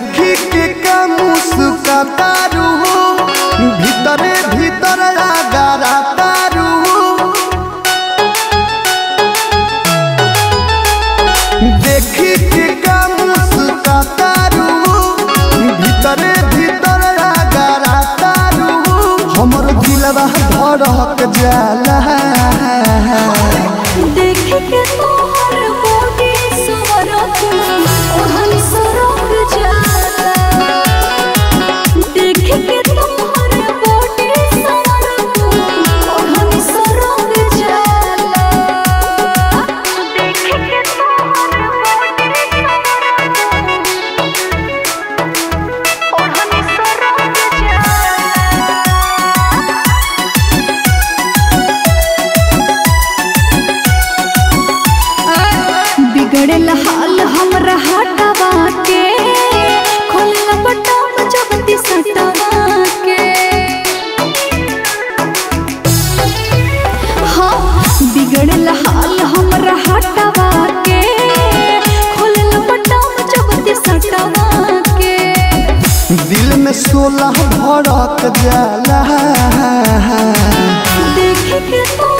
देखी के कम सुकतारू भीतरे भीतर आगारा तारू। देखी के कम सुकतारू भीतरे भीतर आगारा तारू। हमर दिलवा धड़क जाला बिगड़ल हाल हमरा हटवा के सटवा के हाँ बिगड़ल हाल हमरा हटवा के सटवा के दिल में सोलह भड़क जाला देख के तोहर